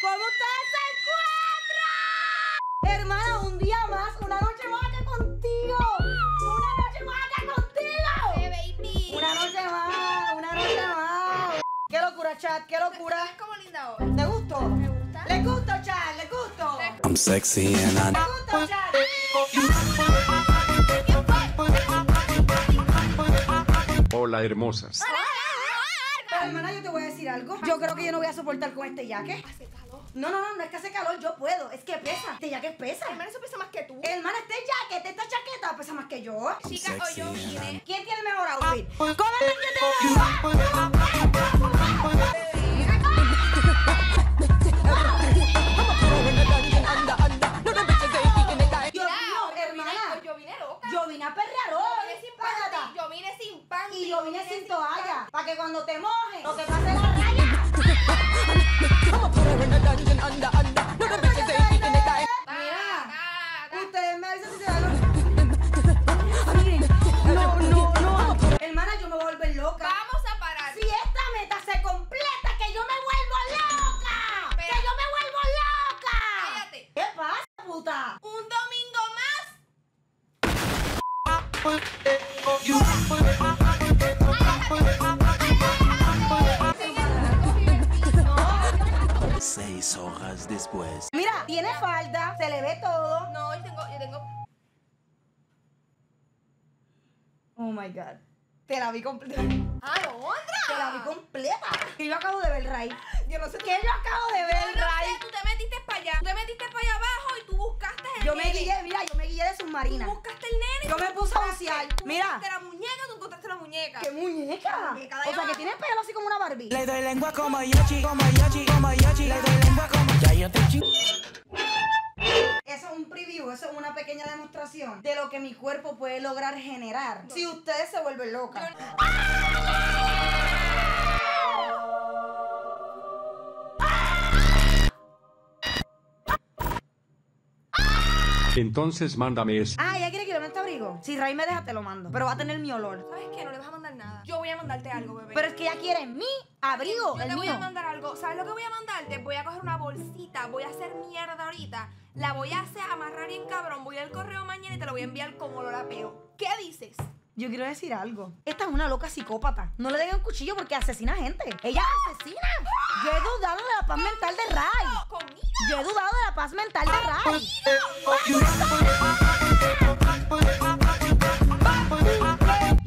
¿Cómo ustedes se encuentran? Hermana, un día más, una noche más acá contigo. Una noche más acá contigo. baby! Una noche más, una noche más. Qué locura, chat, qué locura. ¿Sabes cómo linda hoy? ¿Te gustó? ¿Me gusta? ¿Le gustó, chat? ¿Le gustó? I'm sexy and I ¿Le gustó, chat? Hola hermosas. Pero hermana, yo te voy a decir algo. Yo creo que yo no voy a soportar con este yaque. Hace calor. No, no, no, no es que hace calor, yo puedo. Es que pesa. Este yaque pesa. Hermano, eso pesa más que tú. Hermana, este jacket, esta chaqueta pesa más que yo. Chica, hoy yo vine. ¿Quién tiene el mejor outfit? ¡Cómete el que te hermana. Yo vine a perrear Yo hoy. vine sin Págata. panty. Yo vine sin panty. Y yo vine sin sin toalla. Para que cuando te mojes, no te pase la raya. Mira, ustedes me avisan si se dan no, no, no. Hermana, yo me voy a volver loca. Vamos a parar. Si esta meta se completa, que yo me vuelvo loca. Que yo me vuelvo loca. Cállate. ¿Qué pasa, puta? Un domingo más. Tiene falda, se le ve todo. No, yo tengo, yo tengo. Oh my god. Te la vi completa. ¡Alondra! Te la vi completa. Que yo acabo de ver, Ray. Yo no sé. Que yo acabo de ver, no Ray. sé, tú te metiste para allá. Tú te metiste para allá abajo y tú buscaste el Yo me guié, mira, yo me guié de Tú submarina. buscaste el nene. Yo tú me puse a bucear. tú Mira. buscaste la muñeca, tú encontraste la muñeca. ¡Qué muñeca! muñeca O sea, que tiene pelo así como una Barbie. Le doy lengua como Yoshi, como Yoshi, como Yoshi. Le doy lengua como Ya yo te un preview, eso es una pequeña demostración de lo que mi cuerpo puede lograr generar si ustedes se vuelven locas. Entonces mándame. Ah, ¿ya quiere que le meta abrigo? Si Ray me deja, te lo mando. Pero va a tener mi olor. ¿Sabes qué? No le vas a mandar nada. Yo voy a mandarte algo, bebé. Pero es que ella quiere mi abrigo, Yo el te voy mío. a mandar algo. ¿Sabes lo que voy a mandarte? Voy a coger una bolsita, voy a hacer mierda ahorita. La voy a hacer amarrar bien cabrón. Voy al correo mañana y te lo voy a enviar como lo lapeo. ¿Qué dices? Yo quiero decir algo. Esta es una loca psicópata. No le den un cuchillo porque asesina gente. Ella asesina. Yo he dudado de la paz mental de Ray. Yo he dudado de la paz mental de Ray.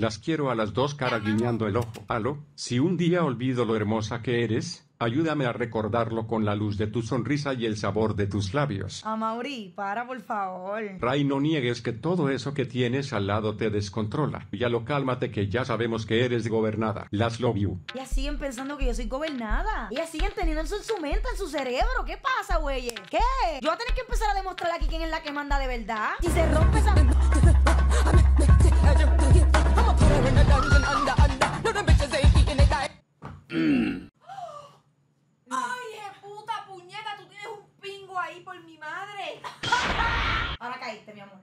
Las quiero a las dos cara guiñando el ojo. Aló, si un día olvido lo hermosa que eres, ayúdame a recordarlo con la luz de tu sonrisa y el sabor de tus labios. A Mauri, para por favor. Ray, no niegues que todo eso que tienes al lado te descontrola. Ya lo cálmate que ya sabemos que eres gobernada. Las love you. Ellas siguen pensando que yo soy gobernada. Ellas siguen teniendo eso en su mente, en su cerebro. ¿Qué pasa, güeyes? ¿Qué? Yo voy a tener que empezar a demostrar aquí quién es la que manda de verdad. Si se rompe esa... ¡Ay, de puta puñeta! Tú tienes un pingo ahí por mi madre. Ahora caíste, mi amor.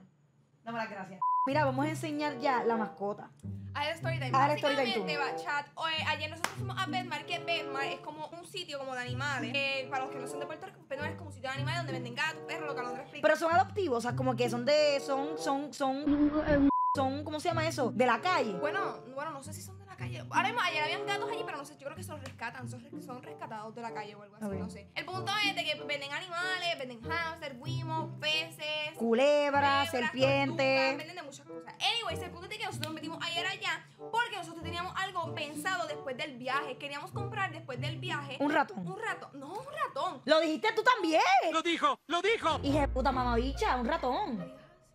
Dame las gracias. Mira, vamos a enseñar ya la mascota. A el story time. A ver, story time Básicamente, tú. va, chat. Oye, ayer nosotros fuimos a Bedmar, que Bedmar es como un sitio como de animales. Eh, para los que no son de Puerto Rico, Bedmar es como un sitio de animales donde venden gatos, perros, lo que Alondra explica. Pero son adoptivos, o sea, como que son de... Son, son, son... Son, ¿cómo se llama eso? De la calle. Bueno, bueno, no sé si son de la calle. Ahora mismo, ayer habían gatos allí, pero no sé, yo creo que se los rescatan, son, son rescatados de la calle o algo así, no sé. El punto es de que venden animales, venden hamster, guimos, peces, Culebra, culebras, serpiente. tortugas, venden de muchas cosas. Anyways, el punto es de que nosotros nos metimos ayer allá porque nosotros teníamos algo pensado después del viaje. Queríamos comprar después del viaje Un ratón. un ratón. No, un ratón. Lo dijiste tú también. Lo dijo, lo dijo. Hija de puta mamabicha, un ratón.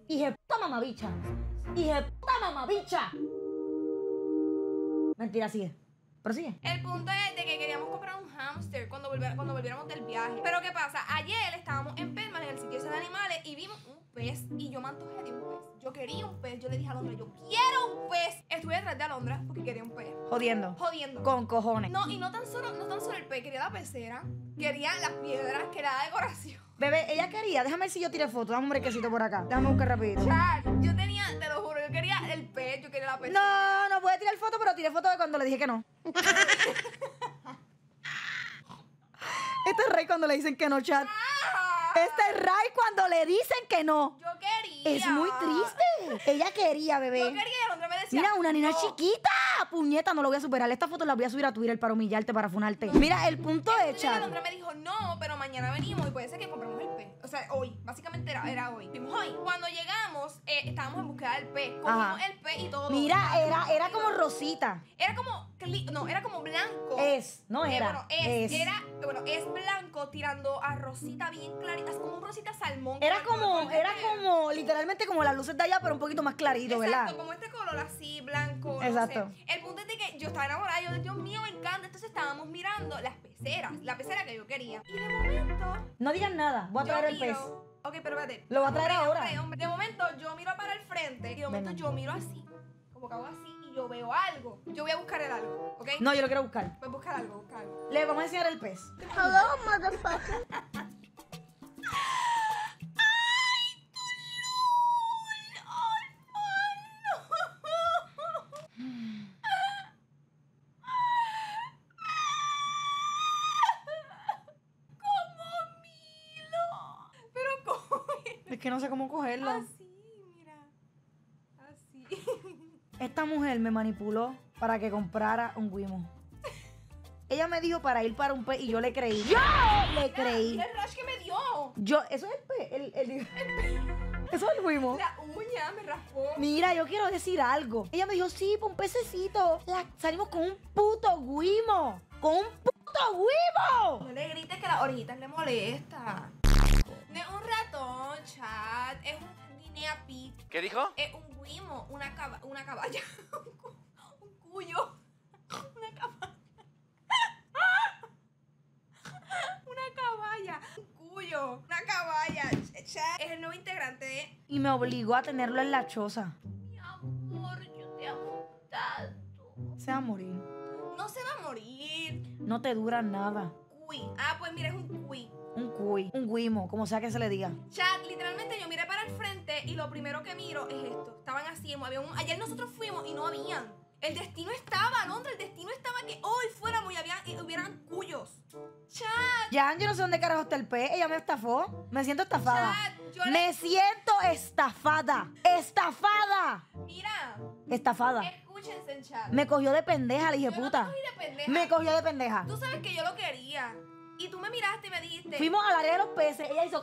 Hija de puta mamabicha. Hija de puta mamabicha. Mentira, sigue. Prosigue. El punto es de que queríamos comprar un hamster cuando, volviera- cuando volviéramos del viaje. Pero ¿qué pasa? Ayer estábamos en Perman, en el sitio ese de animales, y vimos un pez. Y yo me antojé de un pez. Yo quería un pez. Yo le dije a Alondra, yo quiero un pez. Estuve detrás de Alondra porque quería un pez. Jodiendo. Jodiendo. Con cojones. No, y no tan solo, no tan solo el pez, quería la pecera, quería las piedras, quería la decoración. Bebé, ella quería. Déjame ver si yo tiré foto. Dame un brequecito por acá. Déjame buscar rapidito. Char, yo tenía, pez, yo quería la pecera. No, no puede tirar foto, pero tiré foto de cuando le dije que no. Este es Ray cuando le dicen que no, chat. Ah, Este es Ray cuando le dicen que no. Yo quería. Es muy triste. Ella quería, Yo bebé. quería y Alondra me decía. Mira, una nena "No". chiquita. Puñeta, no lo voy a superar. Esta foto la voy a subir a Twitter para humillarte, para funarte. Mira, el punto de chat. Me dijo, no, pero mañana venimos y puede ser que compremos el pez. O sea, hoy. Básicamente era, era hoy. Fuimos hoy. Cuando llegamos, eh, estábamos en búsqueda del pez. Cogimos Ajá. el pez y todo. Mira, era, era como rosita. Era como. No, era como blanco. Es, no Eh, era. bueno, es, es. Era, bueno, es blanco tirando a rosita bien clarita. Es como un rosita salmón. Era como era como, literalmente como las luces de allá, pero un poquito más clarito, Exacto, ¿verdad? como este color así, blanco. no Exacto. sé. Que yo estaba enamorada, yo, Dios mío, me encanta. Entonces estábamos mirando las peceras, la pecera que yo quería. Y de momento. No digan nada, voy a traer el pez. Ok, pero espérate. Lo va a traer Hombre, ahora. hombre, hombre. De momento yo miro para el frente y de momento yo miro así. Como que hago así y yo veo algo. Yo voy a buscar el algo, ¿ok? No, yo lo quiero buscar. Voy a buscar algo, buscar algo. Le vamos a enseñar el pez. ¡Como Es que no sé cómo cogerlo. Así, mira. Así. Esta mujer me manipuló para que comprara un Wimo. Ella me dijo para ir para un pez y yo le creí. ¡Yo le creí! Mira el rash que me dio. Yo, eso es el pez. El, el- eso es el Wimo. La uña me raspó. Mira, yo quiero decir algo. Ella me dijo, sí, para un pececito. La- salimos con un puto Wimo. Con un puto Wimo. No le grites que las orejitas le molesta. No es un ratón, chat. Es un guinea pig. ¿Qué dijo? Es un guimo. Una, caba- una caballa. un, cu- un cuyo. Una caballa. una caballa. Un cuyo. Una caballa. Ch- Chat. Es el nuevo integrante de Y me obligó a tenerlo en la choza. Mi amor, yo te amo tanto. Se va a morir. No se va a morir. No te dura nada. Cuy. Ah, pues mira, es un cuy. Un cuy, un Wimo, como sea que se le diga. Chat, literalmente yo miré para el frente y lo primero que miro es esto. Estaban así, había un- ayer nosotros fuimos y no habían. El destino estaba, Londra, el destino estaba que hoy fuéramos y, habían, y hubieran cuyos. Chat, Ya, yo no sé dónde carajo está el pez. Ella me estafó. Me siento estafada. chat, yo le- Me siento estafada. Estafada. Mira, Estafada. escúchense, chat. Me cogió de pendeja, le dije Yo no te puta. cogí de pendeja. Me cogió de pendeja. Tú sabes que yo lo quería. Y tú me miraste y me dijiste. Fuimos al área de los peces. Ella hizo.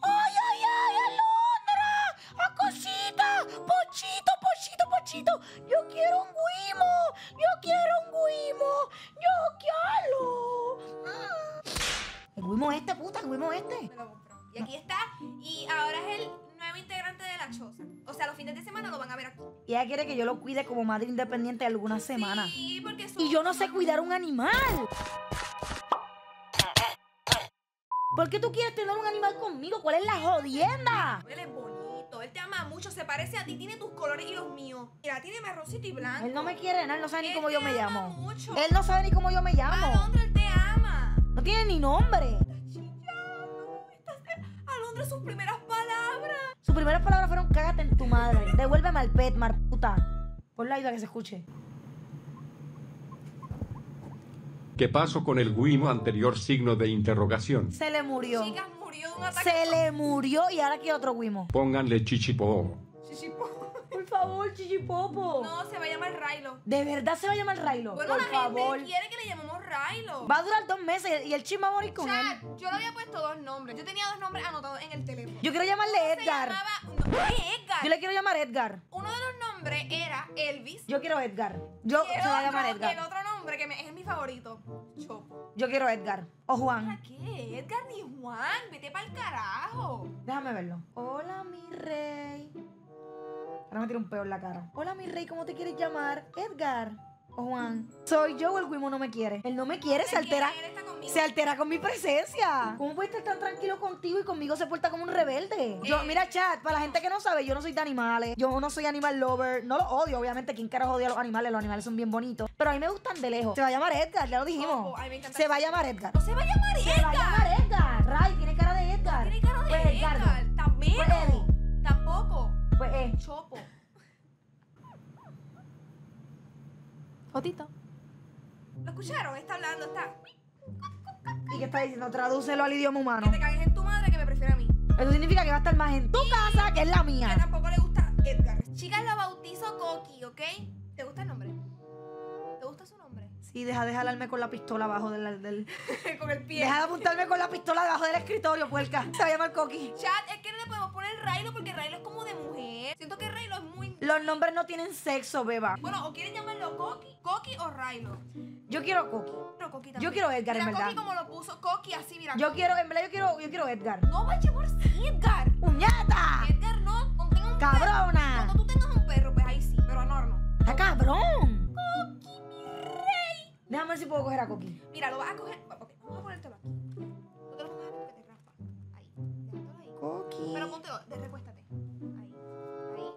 ¡Ay, ay, ay, Alondra! ¡A cosita! ¡Pochito, pochito, pochito! ¡Yo quiero un guimo! ¡Yo quiero un guimo! ¡Yo quiero! Mm. El guimo este, puta, el guimo este. Me lo compró. Y aquí está. Y ahora es el nuevo integrante de la choza. O sea, los fines de semana lo van a ver aquí. Y ella quiere que yo lo cuide como madre independiente algunas semanas. Sí, porque su- Y yo no sé cuidar un animal. ¿Por qué tú quieres tener un animal conmigo? ¿Cuál es la jodienda? Él es bonito, él te ama mucho, se parece a ti, tiene tus colores y los míos. Mira, tiene marroncito y blanco. Él no me quiere, él no sabe ni Él cómo yo me llamo. mucho. Él no sabe ni cómo yo me llamo. Alondra, él te ama. No tiene ni nombre. Alondra, sus primeras palabras. Sus primeras palabras fueron cágate en tu madre. Devuélveme al pet, marputa. Ponlo ahí para que se escuche. ¿Qué pasó con el Wimo anterior signo de interrogación? Se le murió. Chicas, murió de un ataque. Se le murió y ahora quiere otro Wimo. Pónganle chichipo. Chichipo. Por favor, chichipopo. No, se va a llamar Railo. ¿De verdad se va a llamar Railo? Bueno, Por la favor. gente quiere que le llamemos Railo. Va a durar dos meses y el chisme va con Chat, él. yo le había puesto dos nombres. Yo tenía dos nombres anotados en el teléfono. Yo quiero llamarle Edgar. llamaba- no, ¿qué Edgar? Yo le quiero llamar Edgar. Uno de los nombres era Elvis. Yo quiero Edgar. Yo el se va a llamar El Edgar. otro nombre que me- es mi favorito. Chopo. Yo quiero Edgar. O ¿Para Juan. qué? Edgar ni Juan. Vete para el carajo. Déjame verlo. Hola, mi rey. Ahora me tira un peo en la cara. Hola, mi rey, ¿cómo te quieres llamar? Edgar. O Juan. Soy yo o el Wimo no me quiere. Él no me quiere, se altera. él está conmigo. Se altera con mi presencia. ¿Cómo puede estar tan tranquilo contigo y conmigo se porta como un rebelde? Yo, Eh. mira, chat, para la gente que no sabe, yo no soy de animales. Yo no soy animal lover. No los odio, obviamente. ¿Quién carajo odia a los animales? Los animales son bien bonitos. Pero a mí me gustan de lejos. Se va a llamar Edgar, ya lo dijimos. Me encanta Se va a llamar Edgar. No se va a llamar Se va a Edgar. llamar Edgar. Ray, tiene cara de Edgar. Tiene cara de Pues Edgardo. Edgar. También. Pues. Pues eh. Chopo. Otito. ¿Lo escucharon? Está hablando, está. ¿Y qué está diciendo? Tradúcelo al idioma Que humano. te cagues en tu madre que me prefiere a mí. Eso significa que va a estar más en tu casa que en la Que mía. tampoco le gusta Edgar. Chicas, la bautizo Coqui, ¿ok? ¿Te gusta el nombre? ¿Te deja de jalarme con la pistola abajo del... del- Con el pie. Deja de apuntarme con la pistola debajo del escritorio, puerca. Se va a llamar Coqui. Chat, es que no le podemos poner Raylo porque Raylo es como de mujer. Siento que Raylo es muy. Los nombres no tienen sexo, beba. Bueno, o quieren llamarlo Coqui, Coqui o Raylo. Yo quiero Coqui. Pero Coqui también. Yo quiero Edgar, en Mira, verdad. Coqui como lo puso, Coqui así, mira. Yo quiero, en verdad, yo quiero, yo quiero Edgar. No vaya por sí, Edgar. ¡Puñeta! Edgar no, cuando un perro. ¡Cabrona! Cuando tú tengas un perro, pues ahí sí, pero Anor no. ¡Está cabrón! Déjame ver si puedo coger a Coqui. Mira, lo vas a coger. Ok, vamos a ponértelo aquí. No te lo pongas porque te raspa. Ahí. Déjalo ahí. Coqui. Pero póntelo, de recuéstate. Ahí. Ahí.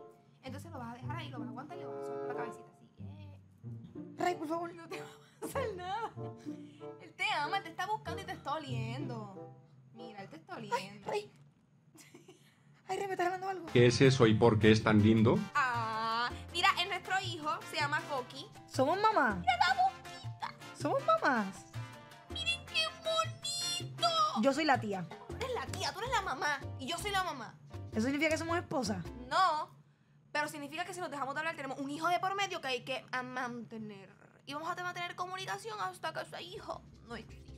Entonces lo vas a dejar ahí, lo vas a aguantar y lo vas a soltar la cabecita así. Eh. Rey, por favor. No te va a pasar nada. Él te ama, él te está buscando y te está oliendo. Mira, él te está oliendo. Rey. Ay, Rey, ¿me estás hablando algo? ¿Qué es eso y por qué es tan lindo? Ah, mira, es nuestro hijo, se llama Coqui. ¿Somos mamás? Mira boquita. ¿Somos mamás? ¡Miren qué bonito! Yo soy la tía. Tú eres la tía, tú eres la mamá. Y yo soy la mamá. ¿Eso significa que somos esposas? No, pero significa que si nos dejamos de hablar tenemos un hijo de por medio que hay que mantener. Y vamos a mantener comunicación hasta que ese hijo no exista.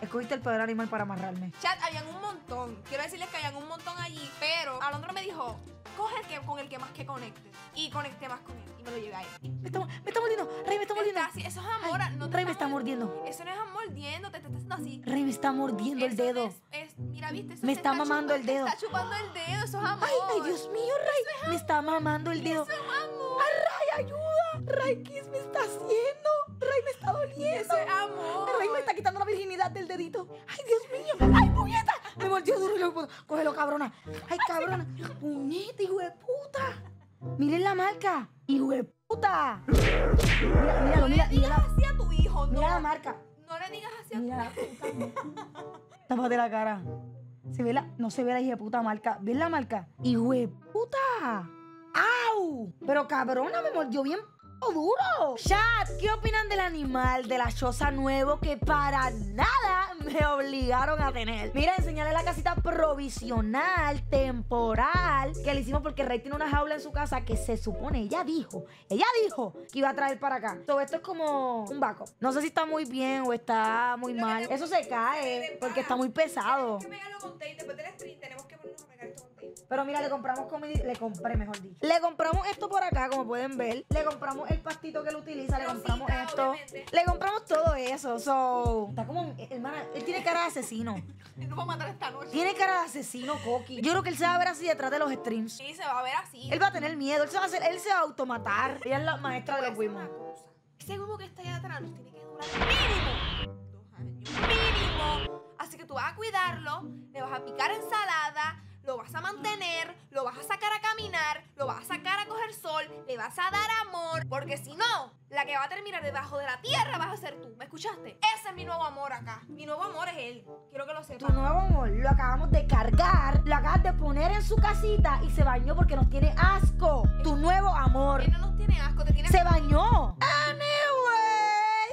Escogiste el peor animal para amarrarme. Chat, habían un montón. Quiero decirles que habían un montón allí. Pero Alondra me dijo, coge el que, con el que más que conectes. Y conecté más con él. Y me lo. Me está, me está mordiendo. Rey, me está mordiendo. Está así, eso es amor. Ay, no te Rey, me está está mordiendo. Eso no es amor mordiéndote, te está haciendo así. Rey, me está mordiendo el dedo. Es, es- mira, viste. Eso Me te está mamando el dedo. Te está chupando el dedo, eso es amor. Ay, ay, Dios mío, Rey. Me está mamando el dedo. Eso es amor. Ay, Ray, ayuda. Ray, ¿qué me está haciendo? Ray, me está doliendo. Eso es amor. Rey me está quitando la virginidad del dedito. Ay, Dios mío. Ay, puñeta. Me mordió duro. No puedo. Cógelo, cabrona. Ay, cabrona. Puñeta, hijo de puta. Miren la marca. Hijo de puta. Mira, míralo, No mira, le digas mira, así a tu hijo, no. mira la marca. No le digas así a tu puta. Tápate la cara. ¿Se ve la, no se ve la hija de puta marca. ¿Ves la marca? ¡Hijo de puta! ¡Au! Pero cabrona, me mordió bien duro. Chat, ¿qué opinan del animal de la choza nuevo que para nada me obligaron a tener? Mira, enseñarle la casita provisional, temporal, que le hicimos porque Rey tiene una jaula en su casa que se supone, ella dijo, ella dijo que iba a traer para acá. Todo esto es como un vaco. No sé si está muy bien o está muy mal. Eso se cae porque está muy pesado. Tenemos que pegarlo con tape. Después del stream tenemos que ponernos Pero mira, le compramos comida, le compré, mejor dicho. Le compramos esto por acá, como pueden ver. Le compramos el pastito que él utiliza, le compramos esto. obviamente. Le compramos todo eso. So, está como, hermana, él tiene cara de asesino. Él nos va a matar esta noche. Tiene cara de asesino, Coqui. Yo creo que él se va a ver así detrás de los streams. Sí, se va a ver así. Él va a tener miedo, él se va a hacer, él se va a automatar. Ella es la maestra de los cosa. Ese huevo que está allá atrás nos tiene que durar mínimo dos años. Mínimo. Así que tú vas a cuidarlo, le vas a picar ensalada, lo vas a mantener, lo vas a sacar a caminar, lo vas a sacar a coger sol, le vas a dar amor, porque si no, la que va a terminar debajo de la tierra vas a ser tú. ¿Me escuchaste? Ese es mi nuevo amor acá. Mi nuevo amor es él. Quiero que lo Tu sepas. nuevo amor lo acabamos de cargar, lo acabas de poner en su casita y se bañó porque nos tiene asco. Tu nuevo amor. Él no nos tiene asco, te tiene Se bañó.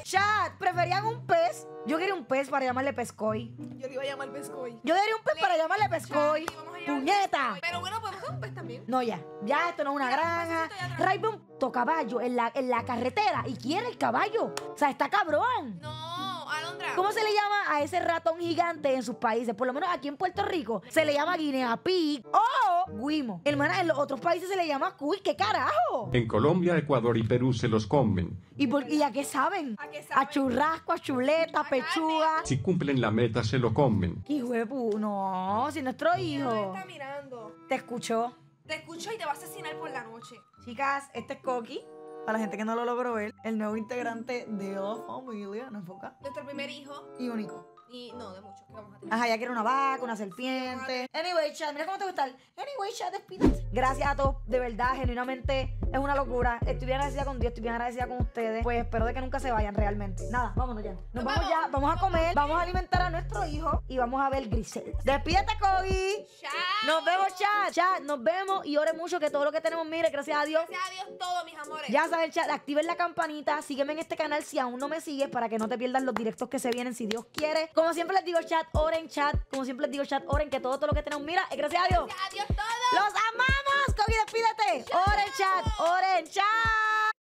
Chat, ¿preferían un pez? Yo quería un pez para llamarle pescoy. Yo le iba a llamar pescoy. Yo quería un pez para llamarle pescoy. Chati, vamos a llevar ¡Puñeta! pescoy. Pero bueno, podemos hacer un pez también. No, ya. Ya, esto no es una Mira, granja. un pesito allá atrás. Ray ve un tocaballo en la, en la carretera y quiere el caballo. O sea, está cabrón. No, Alondra. ¿Cómo se le llama a ese ratón gigante en sus países? Por lo menos aquí en Puerto Rico se le llama guinea pig o guimo. Hermana, en los otros países se le llama cuy. ¿Qué carajo? En Colombia, Ecuador y Perú se los comen. ¿Y, por- y a qué saben? ¿A qué saben? A churrasco, a chuleta, A carne. pechuga. Si cumplen la meta, se lo comen. Hijo de pu- No, si nuestro hijo mamá está mirando. te escuchó. Te escucho y te va a asesinar por la noche. Chicas, este es Coqui. Para la gente que no lo logró ver, el nuevo integrante de la familia, no enfoca. Nuestro primer hijo. Y único. Y no, de muchos que vamos a tener. Ajá, ya quiere una vaca, una serpiente. Anyway, chat, mira cómo te gusta. Anyway, chat, despídete. Gracias a todos, de verdad, genuinamente, es una locura. Estoy bien agradecida con Dios, estoy bien agradecida con ustedes. Pues espero de que nunca se vayan realmente. Nada, vámonos ya. Nos vamos ya, vamos a comer, vamos a alimentar a nuestro hijo y vamos a ver Grisel. Despídete, Kogi. Nos vemos, chat. Chat, nos vemos y ore mucho que todo lo que tenemos, mire, gracias a Dios. Gracias a Dios todo, mis amores. Ya saben, chat, activen la campanita, sígueme en este canal si aún no me sigues para que no te pierdas los directos que se vienen si Dios quiere. Como siempre les digo, chat, oren, chat. Como siempre les digo, chat, oren, que todo, todo lo que tenemos, mira, es gracias a Dios. Adiós todos. ¡Los amamos! Coqui, despídete. Oren, chat, oren, chat.